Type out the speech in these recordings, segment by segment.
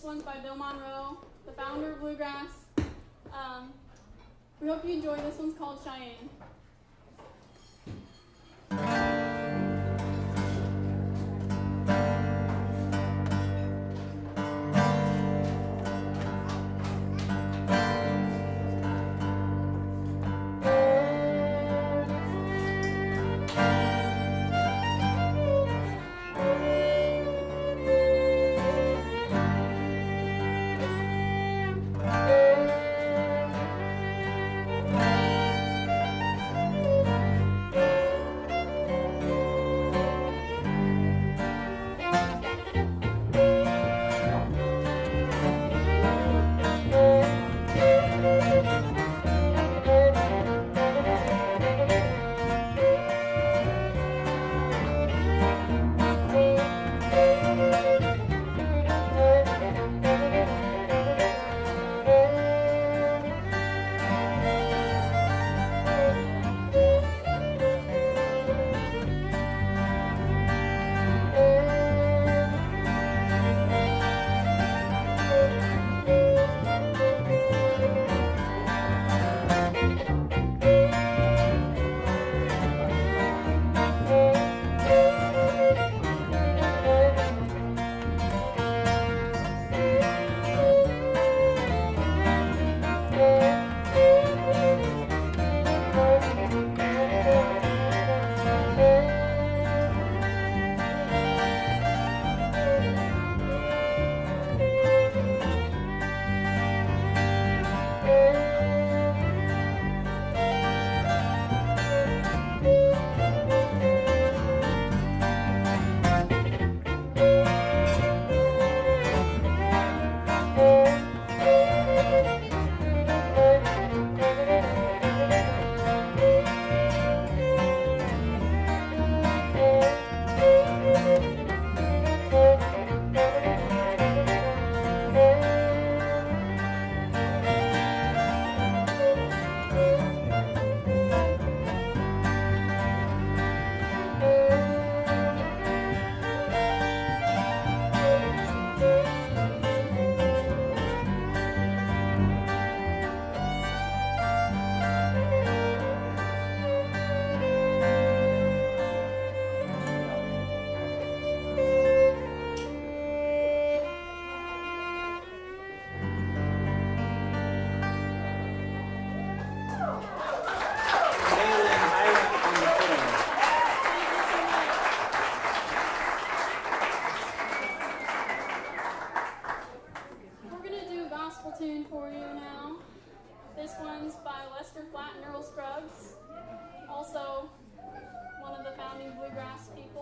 This one's by Bill Monroe, the founder of bluegrass. Um, we hope you enjoy. This one's called Cheyenne.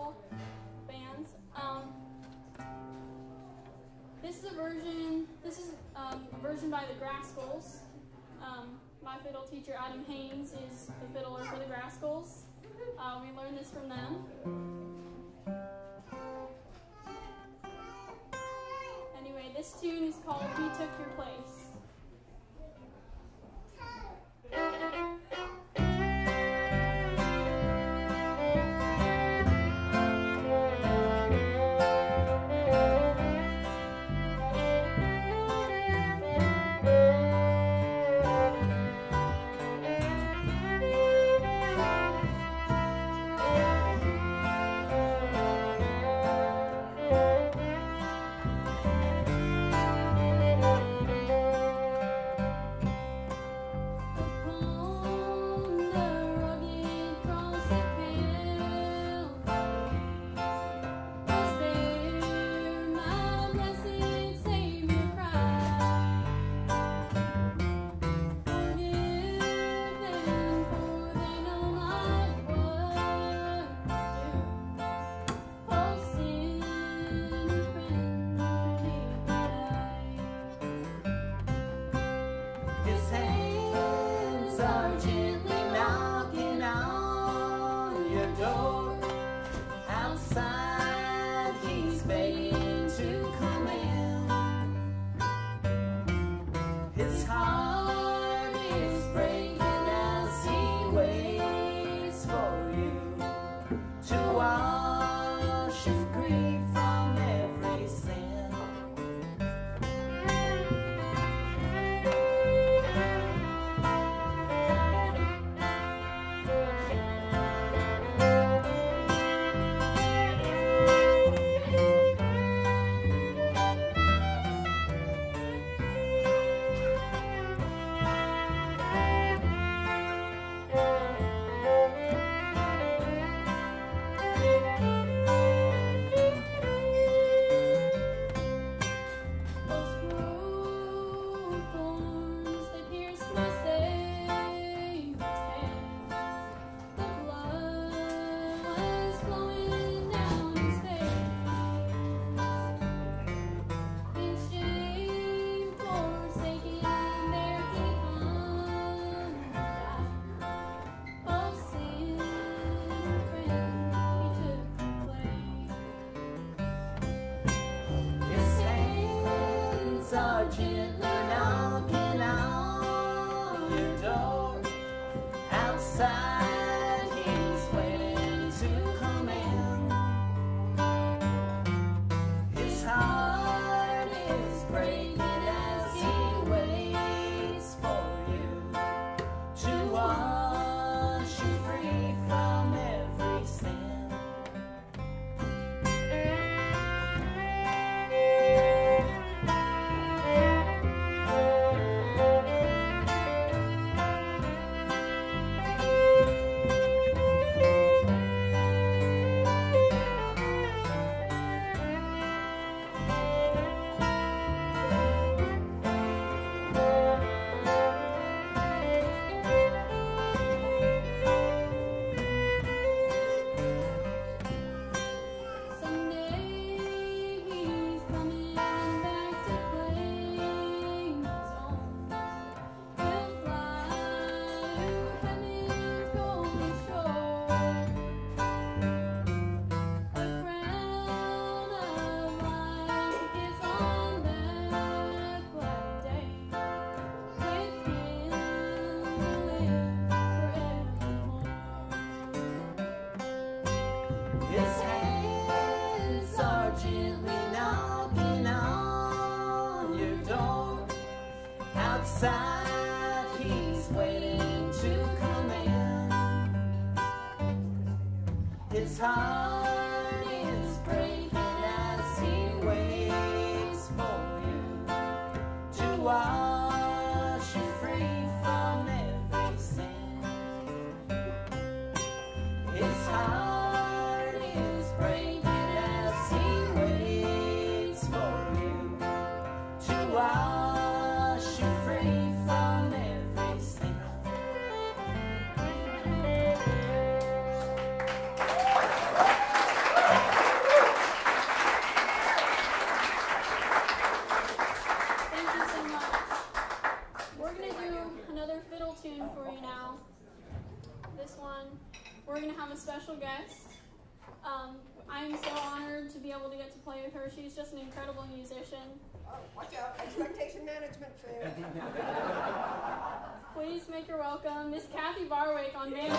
People bands. Um, this is a version. This is um, a version by the Grascals. Um, my fiddle teacher Adam Haynes is the fiddler for the Grascals. Uh, we learned this from them. Anyway, this tune is called "He Took Your Place." mountains. 인사 just an incredible musician. Oh, watch out, expectation management fail. Please make her welcome, Miss Kathy Barwick on banjo.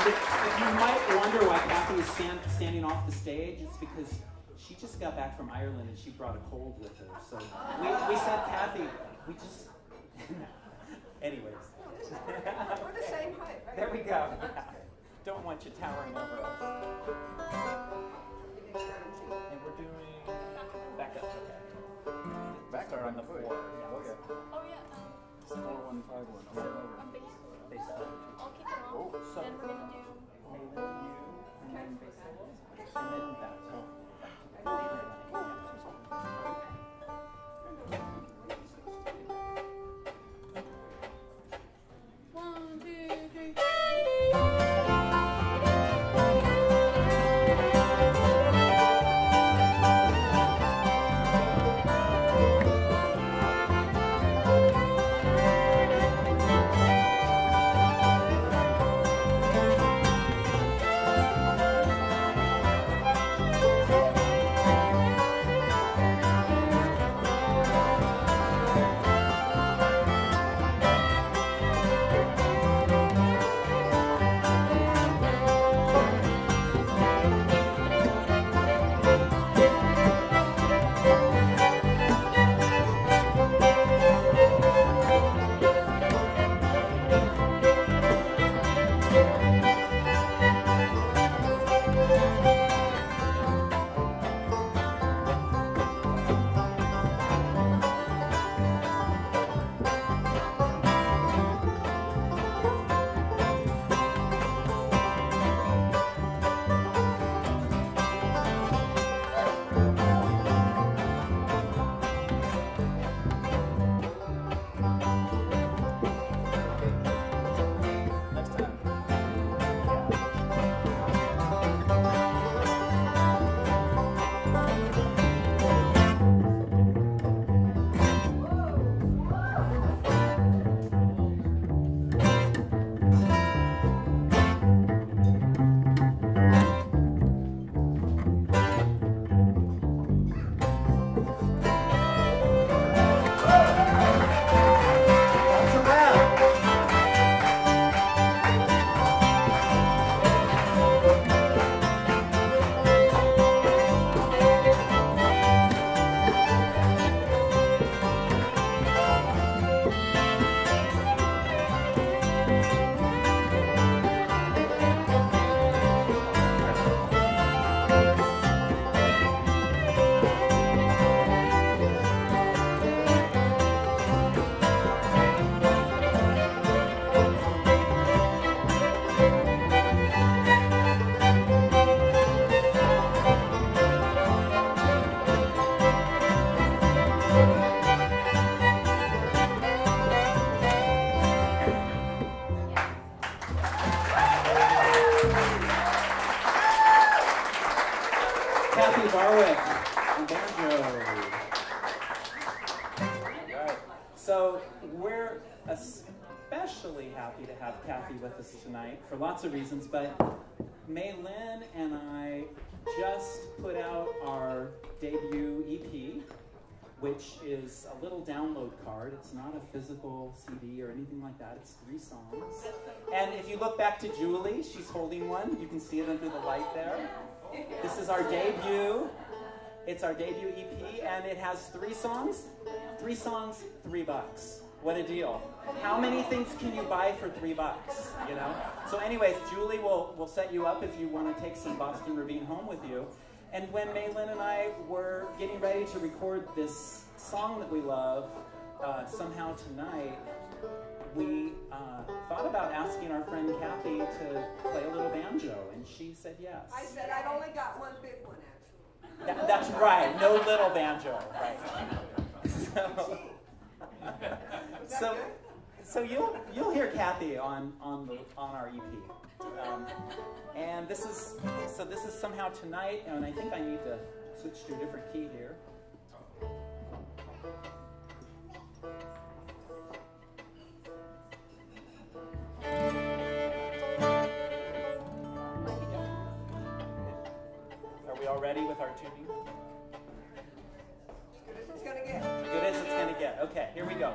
If, if you might wonder why Kathy is stand, standing off the stage, it's because she just got back from Ireland and she brought a cold with her. So we, we said, Kathy, we just. Anyways. We're the same height, right? There we go. Don't want you towering over us. And we're doing back up. Okay. Back Start on the foot. floor. Oh, yeah. Oh yeah, um, Four, one, five, one. Over and over. I'm bass. Bass solo. I'll kick it off. Oh, so then we're gonna do maybe you and then bass solo. And then that. So. one, especially happy to have Kathy with us tonight for lots of reasons, but May Lynn and I just put out our debut EP, which is a little download card. It's not a physical CD or anything like that. It's three songs. And if you look back to Julie, she's holding one. You can see it under the light there. This is our debut. It's our debut EP, and it has three songs. Three songs, three bucks. What a deal! How many things can you buy for three bucks? You know. So, anyways, Julie will will set you up if you want to take some Boston Ravine home with you. And when Maylin and I were getting ready to record this song that we love, uh, somehow tonight, we uh, thought about asking our friend Kathy to play a little banjo, and she said yes. I said I'd only got one big one, actually. That, that's right, no little banjo. Right. So, so, so you'll you'll hear Kathy on on the on our EP, um, and this is so this is somehow tonight, and I think I need to switch to a different key here. Are we all ready with our tuning? Get. Okay, here we go.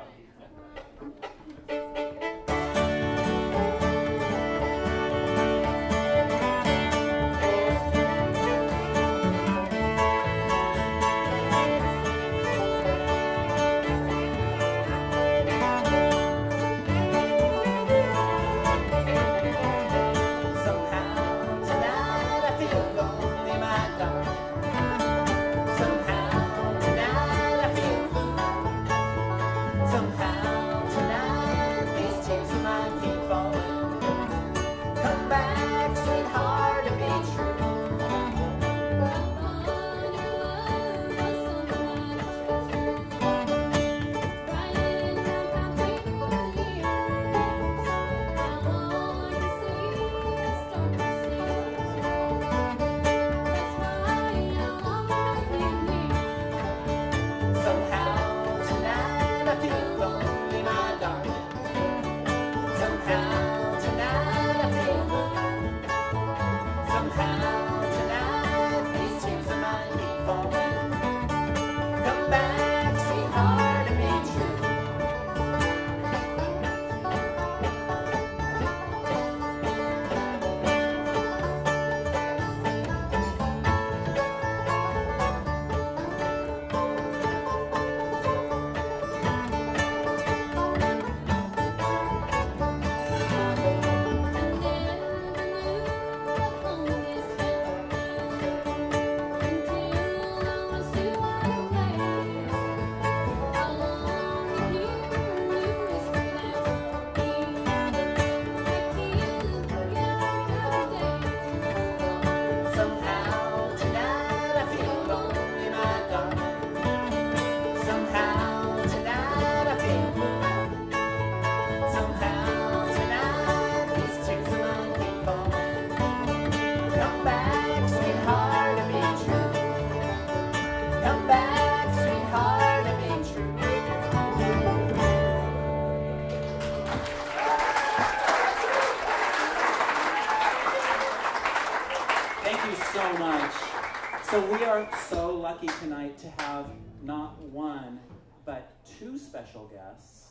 Guests.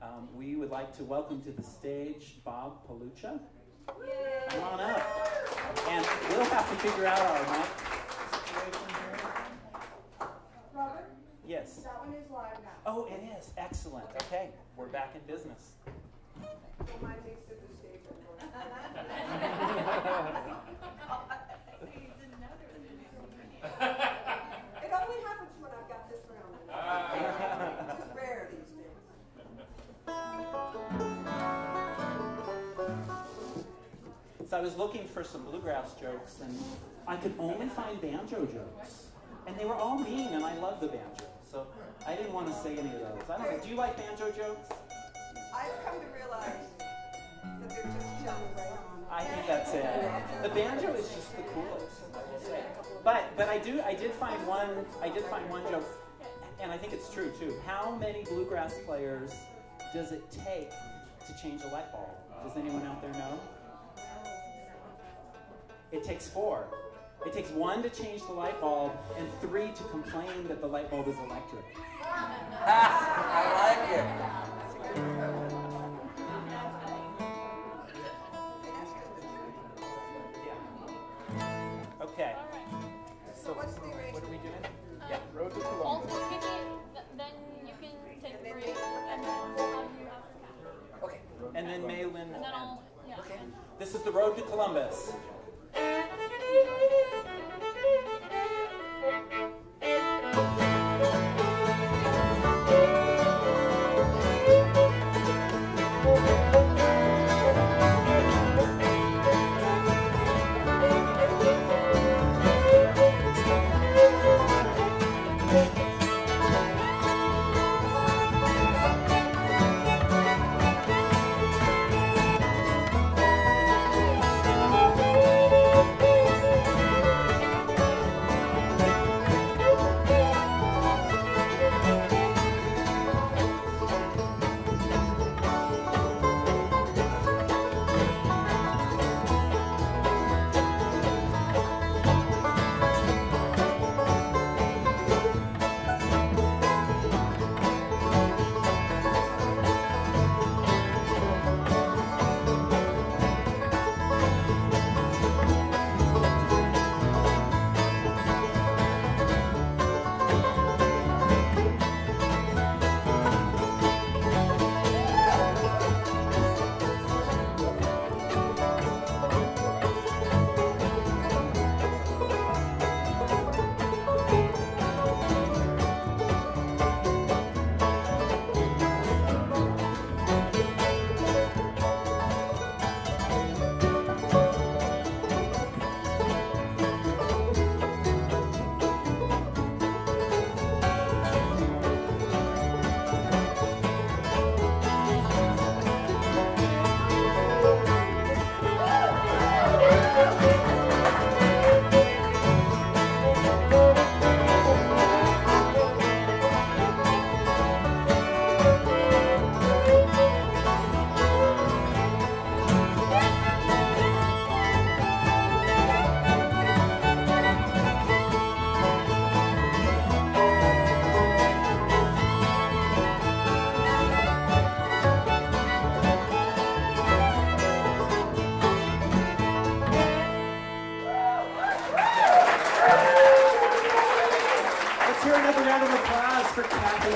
Um, we would like to welcome to the stage Bob Palucha. Come on up. And we'll have to figure out our mic situation here. Robert, Yes. that one is live now. Oh, it is. Excellent. Okay, we're back in business. Don't mind to the stage. It only happens when I've got this round. It's just rare these days. So I was looking for some bluegrass jokes, and I could only find banjo jokes, and they were all mean, and I love the banjo, so I didn't want to say any of those. I don't know. Do you like banjo jokes? I've come to realize that they're just chums. I think that's it. The banjo is just the coolest, I will say. But but I do I did find one I did find one joke, and I think it's true too. How many bluegrass players does it take to change a light bulb? Does anyone out there know? It takes four. It takes one to change the light bulb and three to complain that the light bulb is electric. I like it. Is the road to Columbus. For Kathy.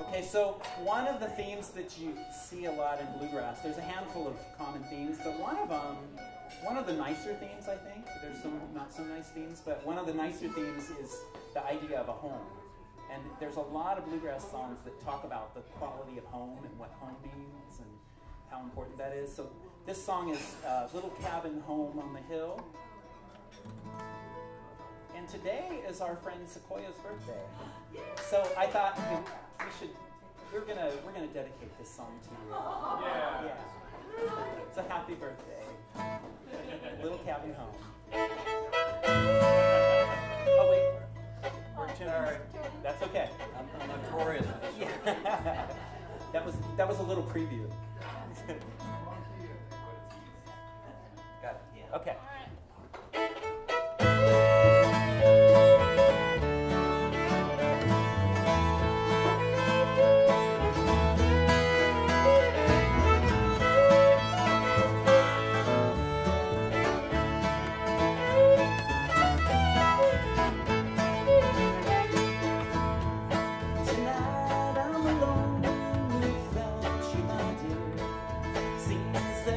Okay, so one of the themes that you see a lot in bluegrass, there's a handful of common themes, but one of them, one of the nicer themes, I think, there's some not so nice themes, but one of the nicer themes is the idea of a home. And there's a lot of bluegrass songs that talk about the quality of home and what home means and how important that is. So this song is uh, Little Cabin Home on the Hill. And today is our friend Sequoia's birthday. So I thought we, we should we're gonna we're gonna dedicate this song to you. Yeah. Yeah. So happy birthday. Little cabin home. Oh wait. We're tuning. That's okay. I'm, I'm notorious for this. Yeah. that was that was a little preview. Got it. Okay.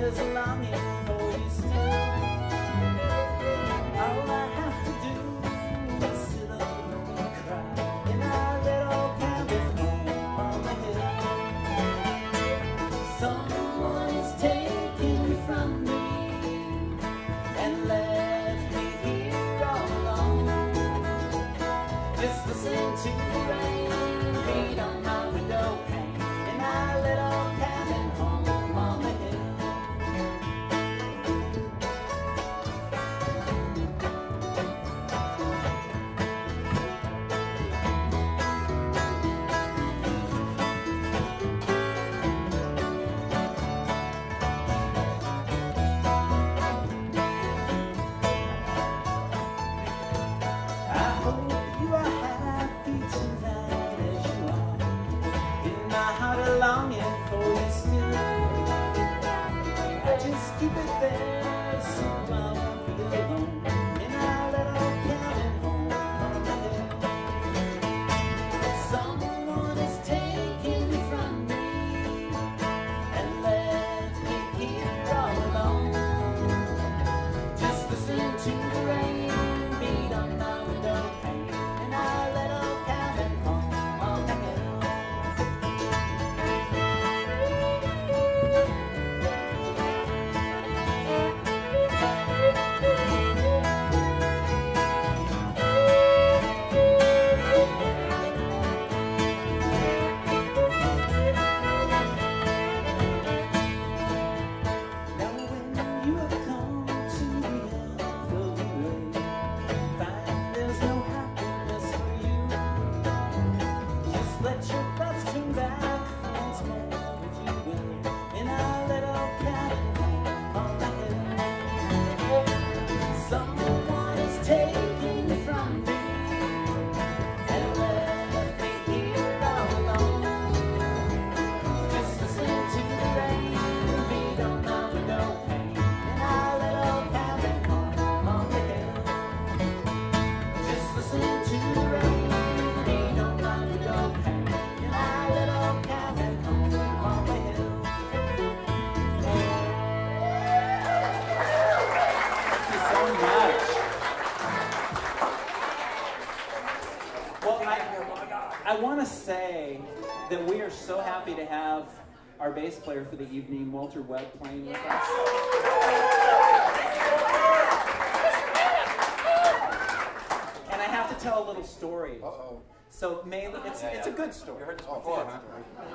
A longing so happy to have our bass player for the evening, Walter Webb, playing with us. And I have to tell a little story. Uh-oh. So, May, it's, Yeah, it's a good story. You heard this It's a before, huh?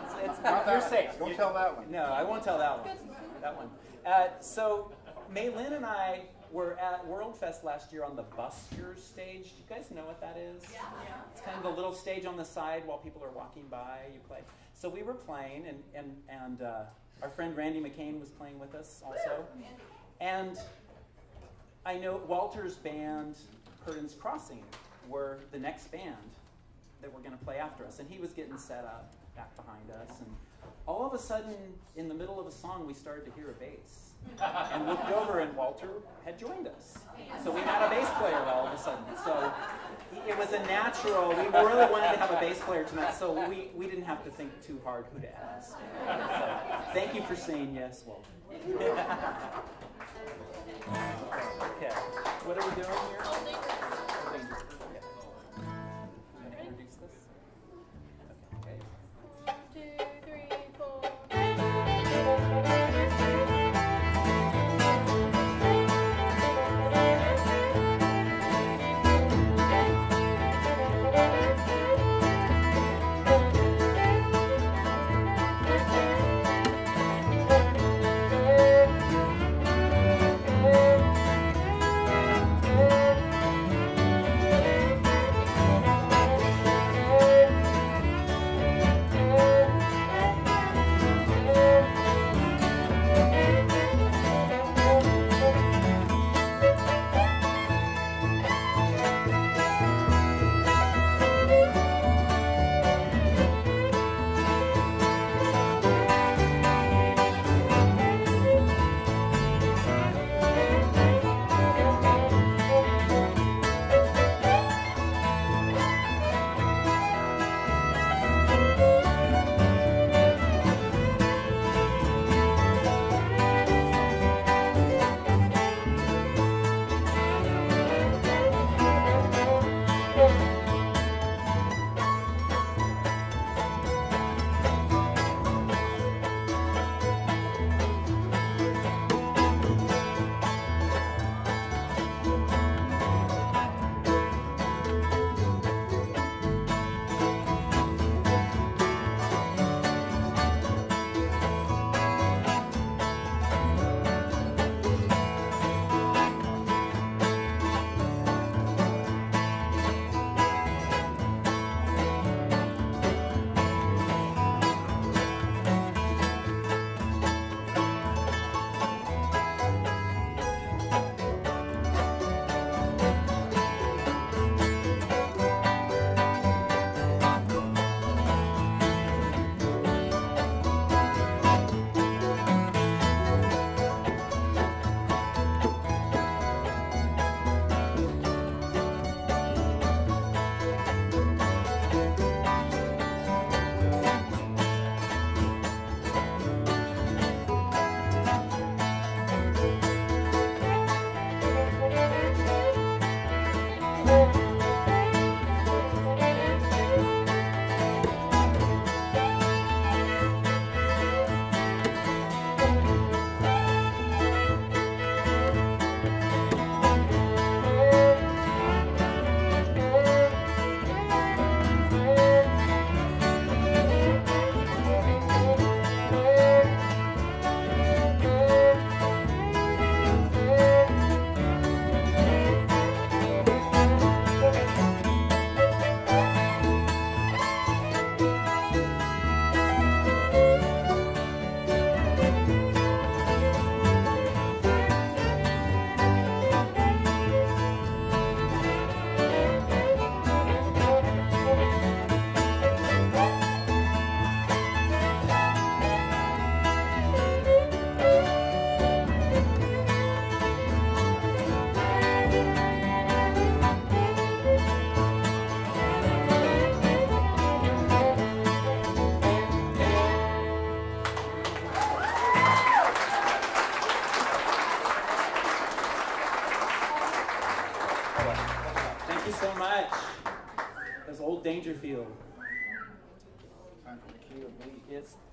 It's, it's, Not you're safe. Don't You- tell that one. No, I won't tell that one. That one. Uh, so, Maylin and I were at World Fest last year on the Buskers stage. Do you guys know what that is? Yeah. It's kind of a little stage on the side while people are walking by. You play. So we were playing, and and and uh, our friend Randy McCain was playing with us also. And I know Walter's band, Curtains Crossing, were the next band that were going to play after us. And he was getting set up back behind us. And all of a sudden, in the middle of a song, we started to hear a bass. and looked over, and Walter had joined us. So we had a bass player all of a sudden. So it was a natural. We really wanted to have a bass player tonight, so we, we didn't have to think too hard who to ask. So, thank you for saying yes, Walter. okay. What are we doing here?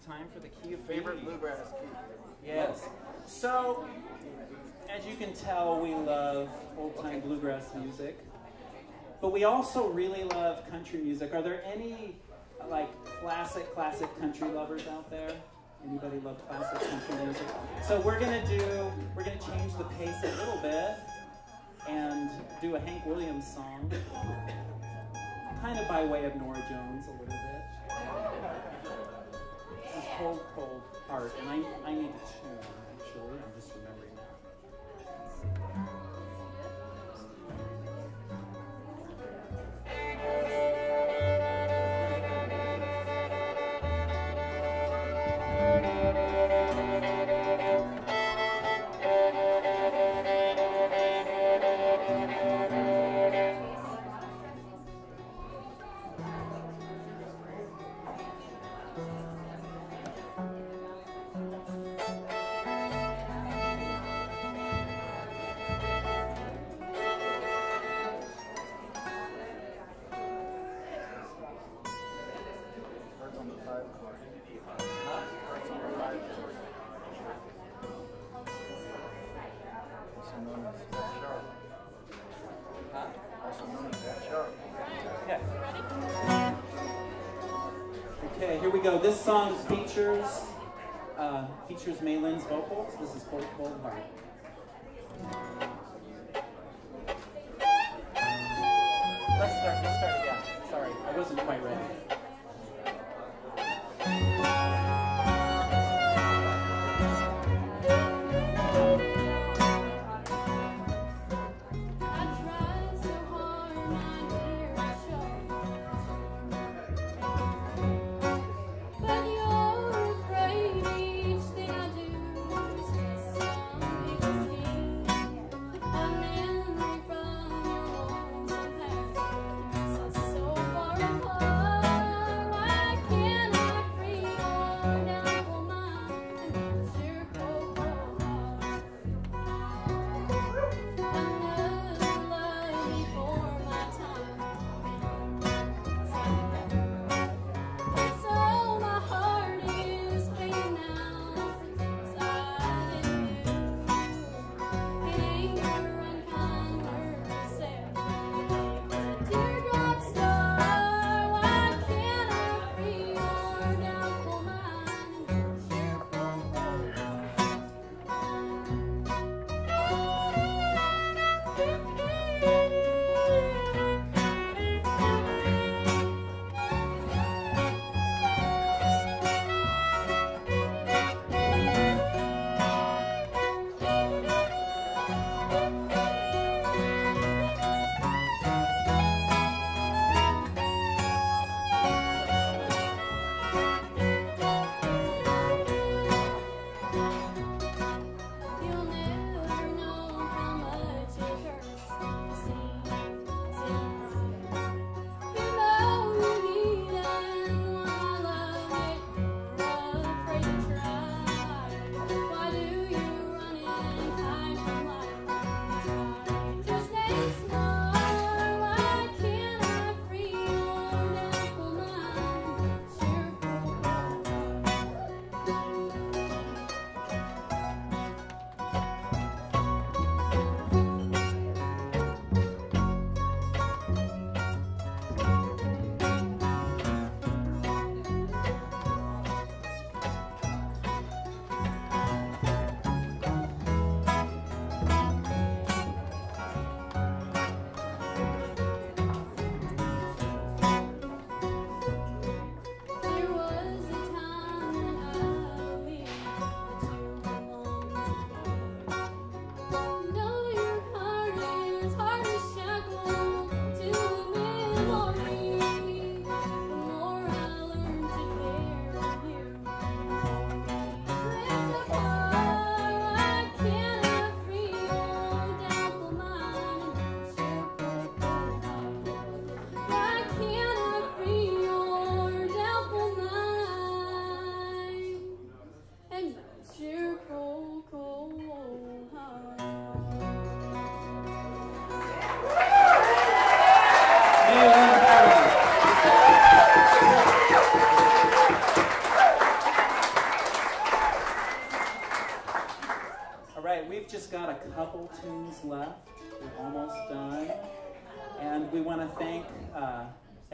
Time for the key of Favorite B. bluegrass key. Yes. So, as you can tell, we love old time bluegrass music, but we also really love country music. Are there any like classic, classic country lovers out there? Anybody love classic country music? So we're gonna do, we're gonna change the pace a little bit and do a Hank Williams song, kind of by way of Norah Jones a little bit. Cold, Cold Heart, and I, I need to tune, actually. I'm just remembering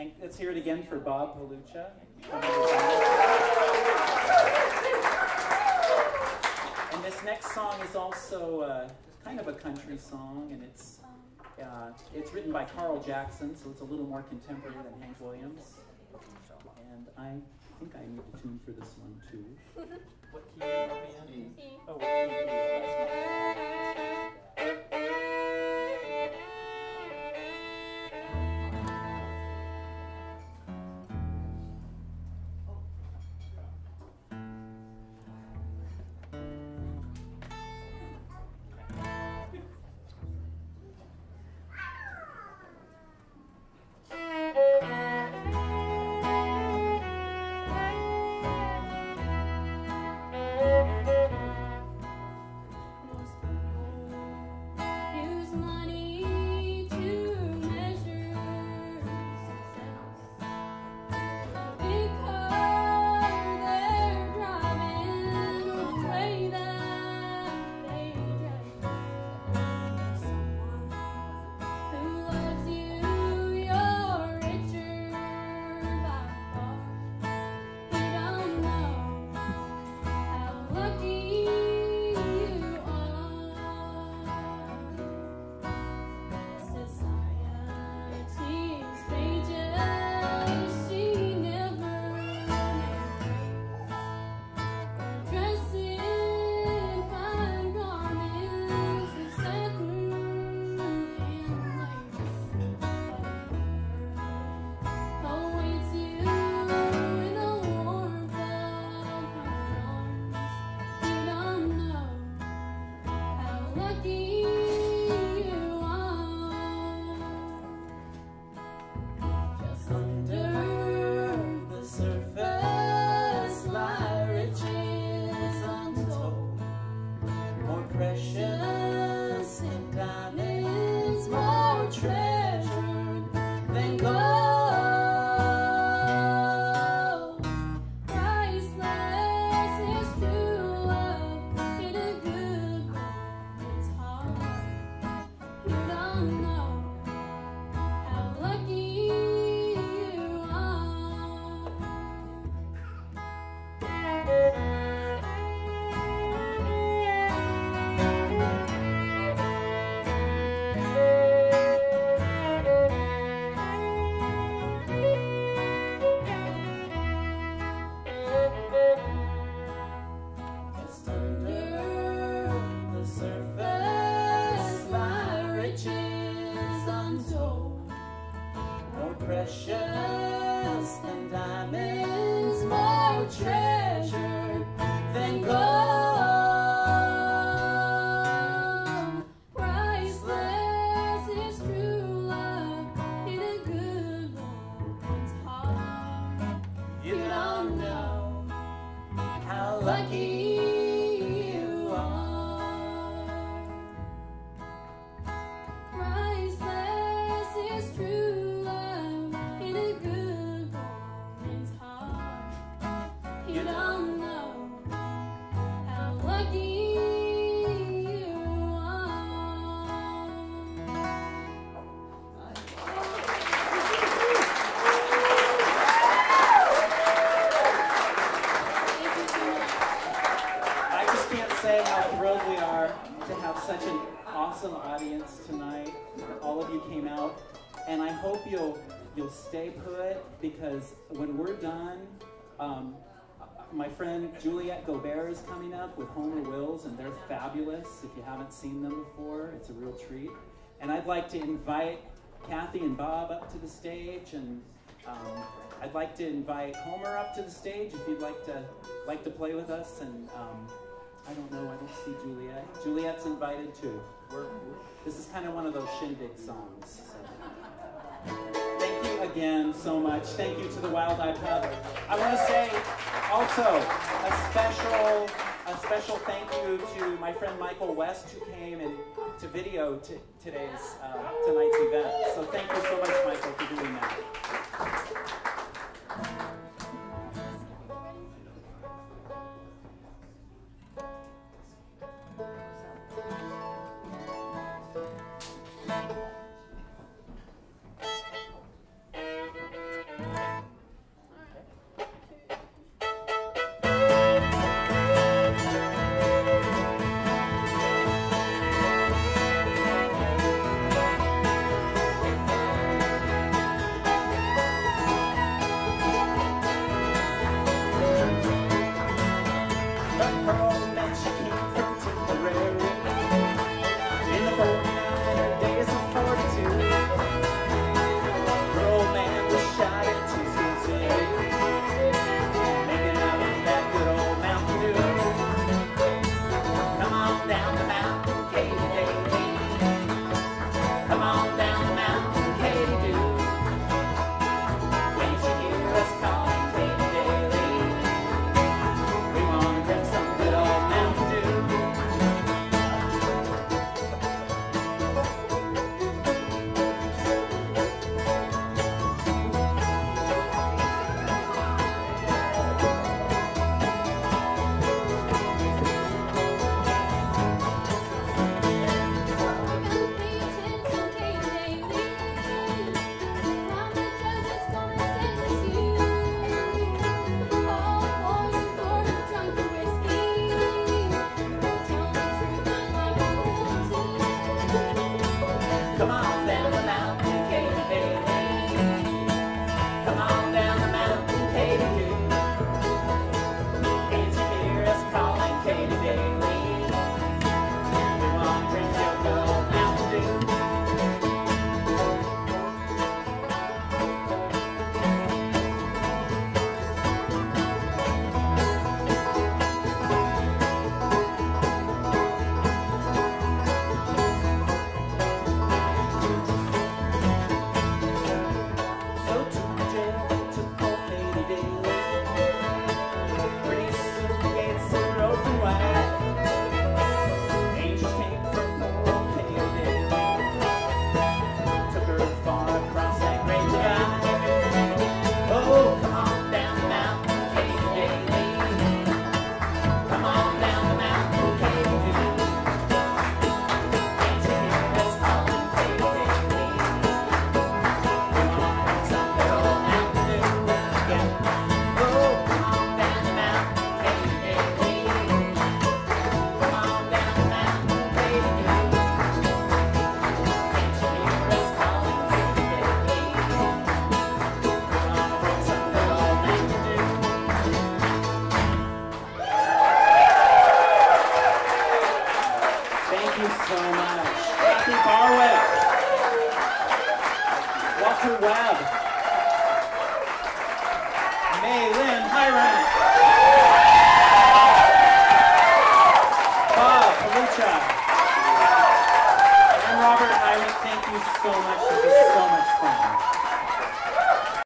And this next song is also uh, kind of a country song, and it's uh, it's written by Carl Jackson, so it's a little more contemporary than Hank Williams. And I think I need a tune for this one too. What key are we in? Oh, what key? Haven't seen them before, it's a real treat. And I'd like to invite Kathy and Bob up to the stage, and um, I'd like to invite Homer up to the stage if you'd like to like to play with us. And um, I don't know, I don't see Juliet. Juliet's invited too. We're, we're- this is kind of one of those shindig songs. so. Again so much. Thank you to the Wild Eye Pub. I want to say also a special a special thank you to my friend Michael West who came and to video t- today's uh, tonight's event. So thank you so much, Michael, for doing that.